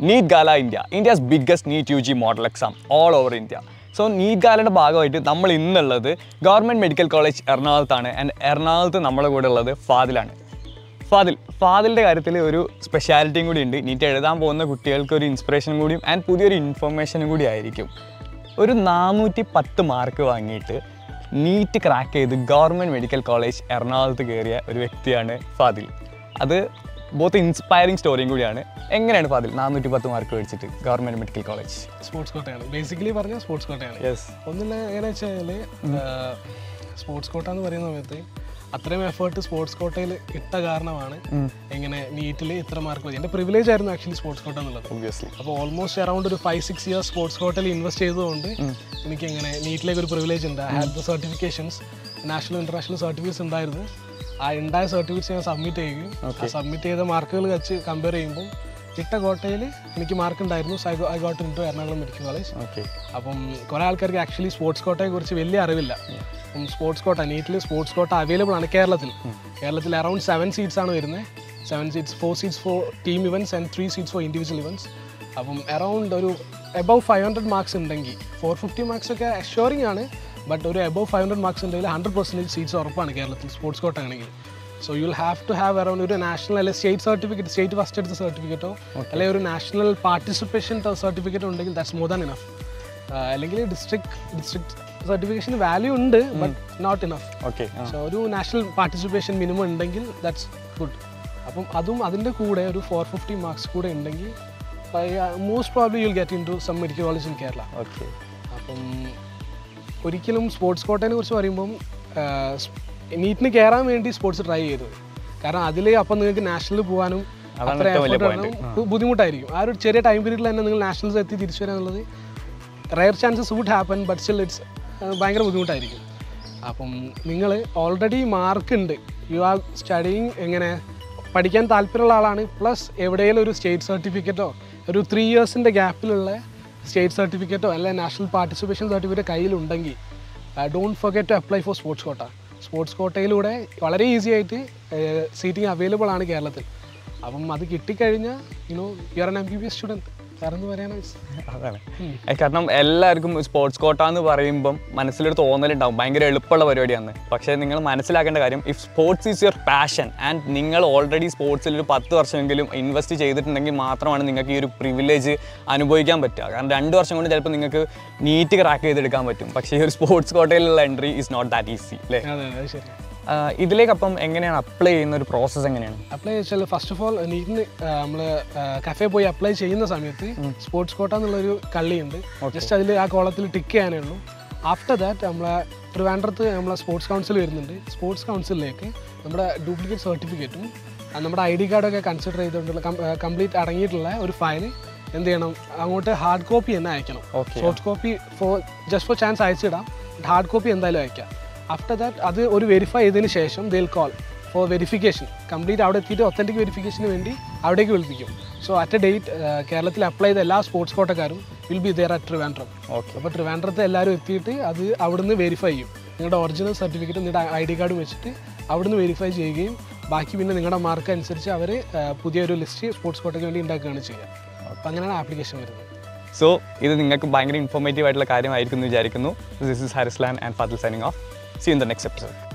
NEET gala India India's biggest NEET U G model exam all over India so NEET ഗാലയുടെ ഭാഗമായിട്ട് നമ്മൾ ഇന്നുള്ളത് government medical college എറണാകുളത്താണ്. And എറണാകുളത്ത് നമ്മുടെ കൂടെ ഉള്ളത് ഫാദിലാണ്. ഫാദിൽ ഫാദിലിന്റെ കാര്യത്തിൽ ഒരു സ്പെഷ്യാലിറ്റിയും കൂടി ഉണ്ട്. നീറ്റ് എഴുതാൻ പോകുന്ന കുട്ടികൾക്ക് ഒരു ഇൻസ്പിറേഷനും കൂടിയും ആൻഡ് പുതിയൊരു ഇൻഫർമേഷനും കൂടി ആയിരിക്കും. ഒരു നാനൂറ്റി പത്ത് മാർക്ക് വാങ്ങിയിട്ട് നീറ്റ് ക്രാക്ക് ചെയ്ത് ഗവൺമെന്റ് മെഡിക്കൽ കോളേജ് എറണാകുളത്ത് കയറിയ ഒരു വ്യക്തിയാണ് ഫാദിൽ. അത് ബോത്ത് ഇൻസ്പയറിംഗ് സ്റ്റോറിയും കൂടിയാണ്. എങ്ങനെയാണ് ഫാദിൽ? നാനൂറ്റി പത്ത് മാർക്ക് മേടിച്ചിട്ട് ഗവൺമെന്റ് മെഡിക്കൽ കോളേജ് സ്പോർട്സ് കോട്ടയാണ്. ബേസിക്കലി പറഞ്ഞാൽ സ്പോർട്സ് കോട്ടയാണ്. യെസ് ഒന്നില്ല എങ്ങനെ വെച്ചാൽ സ്പോർട്സ് കോട്ട എന്ന് പറയുന്ന സമയത്ത് അത്രയും എഫേർട്ട് സ്പോർട്സ് കോട്ടയിൽ ഇട്ട കാരണമാണ് എങ്ങനെ നീറ്റിൽ ഇത്ര മാർക്ക് എന്റെ പ്രിവിലേജ് ആയിരുന്നു ആക്ച്വലി സ്പോർട്സ് കോട്ട എന്നുള്ളത്. അപ്പോൾ ഓൾമോസ്റ്റ് അറൗണ്ട് ഒരു ഫൈവ് സിക്സ് ഇയേഴ്സ് സ്പോർട്സ് കോട്ടയിൽ ഇൻവെസ്റ്റ് ചെയ്തതുകൊണ്ട് എനിക്ക് എങ്ങനെ നീറ്റിലേക്ക് ഒരു പ്രിവിലേജ് ഉണ്ട്. Had the certifications national international certificates ഉണ്ടായിരുന്നു. ആ ഉണ്ടായ സർട്ടിഫിക്കറ്റ്സ് ഞാൻ സബ്മിറ്റ് ചെയ്യുകയും ആ സബ്മിറ്റ് ചെയ്ത മാർക്കുകൾ വെച്ച് കമ്പയർ ചെയ്യുമ്പോൾ ഇട്ട കോട്ടയിൽ എനിക്ക് മാർക്ക് ഉണ്ടായിരുന്നു. So I got into Ernakulam medical college okay അപ്പം കുറേ ആൾക്കാർക്ക് ആക്ച്വലി സ്പോർട്സ് കോട്ടയെ കുറിച്ച് വലിയ അറിവില്ല. അപ്പം sports quota നീറ്റിൽ sports quota available ആണ് കേരളത്തിൽ. കേരളത്തിൽ അറൗണ്ട് സെവൻ സീറ്റ്സ് ആണ് വരുന്നത് seven seats four seats for team events and three seats for individual events അപ്പം അറൗണ്ട് ഒരു എബവ് ഫൈവ് ഹൺഡ്രഡ് മാർക്സ് ഉണ്ടെങ്കിൽ ഫോർ ഫിഫ്റ്റി മാർക്സ് ഒക്കെ അഷ്യൂറിംഗ് ആണ് ബട്ട് ഒരു എബോവ് ഫൈവ് ഹൺഡ്രഡ് മാർക്സ് ഉണ്ടെങ്കിൽ ഹൺഡ്രഡ് പെർസെന്റേജ് സീറ്റ്സ് ഉറപ്പാണ് കേരളത്തിൽ സ്പോർട്സ് കോട്ട ആണെങ്കിൽ. So you will have to have around ഒരു നാഷണൽ അല്ലെങ്കിൽ സ്റ്റേറ്റ് സർട്ടിഫിക്കറ്റ് സ്റ്റേറ്റ് ഫസ്റ്റ് എടുത്ത സർട്ടിഫിക്കറ്റോ അല്ലെങ്കിൽ ഒരു നാഷണൽ പാർട്ടിസിപ്പേഷൻ സർട്ടിഫിക്കറ്റ് ഉണ്ടെങ്കിൽ ദാറ്റ്സ് മോർ ദാൻ ഇനഫ് അല്ലെങ്കിൽ ഡിസ്ട്രിക്ട് ഡിസ്ട്രിക്ട് സർട്ടിഫിക്കേഷൻ വാല്യൂ ഉണ്ട് but not enough okay so ഒരു നാഷണൽ പാർട്ടിസിപ്പേഷൻ മിനിമം ഉണ്ടെങ്കിൽ ദാറ്റ്സ് ഗുഡ് അപ്പം അതും അതിന്റെ കൂടെ ഒരു ഫോർ ഫിഫ്റ്റി മാർക്സ് കൂടെ ഉണ്ടെങ്കിൽ most probably you'll get into some medical college in Kerala okay അപ്പം ഒരിക്കലും സ്പോർട്സ് കോട്ടയെ കുറിച്ച് പറയുമ്പം നീറ്റിന് കയറാൻ വേണ്ടി സ്പോർട്സ് ട്രൈ ചെയ്തത്. കാരണം അതിൽ അപ്പം നിങ്ങൾക്ക് നാഷണലിൽ പോകാനും അത്ര ബുദ്ധിമുട്ടായിരിക്കും. ആ ഒരു ചെറിയ ടൈം പീരീഡിൽ തന്നെ നിങ്ങൾ നാഷണൽസ് എത്തി തിരിച്ചു വരാൻ ഉള്ളത് rare chances would happen but still it's ഭയങ്കര ബുദ്ധിമുട്ടായിരിക്കും. അപ്പം നിങ്ങൾ ഓൾറെഡി മാർക്ക് ഉണ്ട്. യു ആർ സ്റ്റഡിങ് എങ്ങനെ പഠിക്കാൻ താല്പര്യമുള്ള ആളാണ് പ്ലസ് എവിടെയെങ്കിലും ഒരു സ്റ്റേറ്റ് സർട്ടിഫിക്കറ്റോ ഒരു ത്രീ ഇയേഴ്സിന്റെ ഗ്യാപ്പിലുള്ള സ്റ്റേറ്റ് സർട്ടിഫിക്കറ്റോ അല്ലെങ്കിൽ നാഷണൽ പാർട്ടിസിപ്പേഷൻ സർട്ടിഫിക്കറ്റ് കയ്യിലുണ്ടെങ്കിൽ don't forget to apply for sports quota sports കോട്ടയിലൂടെ വളരെ ഈസി ആയിട്ട് സീറ്റിംഗ് അവൈലബിൾ ആണ് കേരളത്തിൽ. അപ്പം അത് കിട്ടിക്കഴിഞ്ഞാൽ you know you are an M B B S student അതാണ്. കാരണം എല്ലാവർക്കും സ്പോർട്സ് കോട്ട എന്ന് പറയുമ്പം മനസ്സിലൊരു തോന്നലുണ്ടാവും. ഭയങ്കര എളുപ്പമുള്ള പരിപാടിയാണ് പക്ഷേ നിങ്ങൾ മനസ്സിലാക്കേണ്ട കാര്യം if sports is your passion and നിങ്ങൾ ഓൾറെഡി സ്പോർട്സിൽ ഒരു പത്ത് വർഷമെങ്കിലും ഇൻവെസ്റ്റ് ചെയ്തിട്ടുണ്ടെങ്കിൽ മാത്രമാണ് നിങ്ങൾക്ക് ഈ ഒരു പ്രിവിലേജ് അനുഭവിക്കാൻ പറ്റുക. കാരണം രണ്ട് വർഷം കൊണ്ട് ചിലപ്പോൾ നിങ്ങൾക്ക് നീറ്റ് ക്രാക്ക് ചെയ്തെടുക്കാൻ പറ്റും. പക്ഷേ ഈ ഒരു sports കോട്ടയിലുള്ള entry is not that easy അല്ലേ ശരി ആ, ഇതിലേക്കപ്പം എങ്ങനെയാണ് അപ്ലൈ ചെയ്യുന്ന ഒരു പ്രോസസ്സ് എങ്ങനെയാണ്? അപ്ലൈ വെച്ചാൽ ഫസ്റ്റ് ഓഫ് ഓൾ നീറ്റിന് നമ്മൾ കഫേ പോയി അപ്ലൈ ചെയ്യുന്ന സമയത്ത് സ്പോർട്സ് കോട്ട എന്നുള്ളൊരു കള്ളിയുണ്ട്. ജസ്റ്റ് അതിൽ ആ കോളത്തിൽ ടിക്ക് ചെയ്യാനേ ഉള്ളൂ. ആഫ്റ്റർ ദാറ്റ് നമ്മളെ ട്രിവാൻഡ്രത്ത് നമ്മളെ സ്പോർട്സ് കൗൺസിൽ വരുന്നുണ്ട്. സ്പോർട്സ് കൗൺസിലിലേക്ക് നമ്മുടെ ഡ്യൂപ്ലിക്കേറ്റ് സർട്ടിഫിക്കറ്റും നമ്മുടെ ഐ ഡി കാർഡൊക്കെ കൺസിഡർ ചെയ്തുകൊണ്ടുള്ള കംപ്ലീറ്റ് അടങ്ങിയിട്ടുള്ള ഒരു ഫയൽ എന്ത് ചെയ്യണം? അങ്ങോട്ട് ഹാർഡ് കോപ്പി തന്നെ അയക്കണം. Soft copy for just for chance അയച്ചിടാം. Hard copy എന്തായാലും അയക്കാം. ആഫ്റ്റർ ദാറ്റ് അത് ഒരു വെരിഫൈ ചെയ്തതിന് ശേഷം they'll call for verification complete അവിടെ എത്തിയിട്ട് ഒത്തന്റിക് വെരിഫിക്കേഷന് വേണ്ടി അവിടേക്ക് വിളിപ്പിക്കും. സോ അറ്റ് എ ഡേറ്റ് കേരളത്തിൽ അപ്ലൈ ചെയ്ത എല്ലാ sports കോട്ടക്കാരും will be there at Trivandrum okay അപ്പോൾ ട്രിവാൻഡ്രത്തെ എല്ലാവരും എത്തിയിട്ട് അത് അവിടുന്ന് വെരിഫൈ ചെയ്യും. നിങ്ങളുടെ ഒറിജിനൽ സർട്ടിഫിക്കറ്റ് നിങ്ങളുടെ ഐ ഡി കാർഡും വെച്ചിട്ട് അവിടുന്ന് വെരിഫൈ ചെയ്യുകയും ബാക്കി പിന്നെ നിങ്ങളുടെ മാർക്ക് അനുസരിച്ച് അവർ പുതിയൊരു ലിസ്റ്റ് സ്പോർട്സ് കോട്ടയ്ക്ക് വേണ്ടി ഉണ്ടാക്കുകയാണ് ചെയ്യുക. അപ്പോൾ അങ്ങനെയാണ് ആപ്ലിക്കേഷൻ വരുന്നത്. സോ ഇത് നിങ്ങൾക്ക് ഭയങ്കര ഇൻഫോർമേറ്റീവ് ആയിട്ടുള്ള കാര്യമായിരിക്കും എന്ന് വിചാരിക്കുന്നു. This is Harislan and Fadal signing off see in the next episode